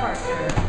departure.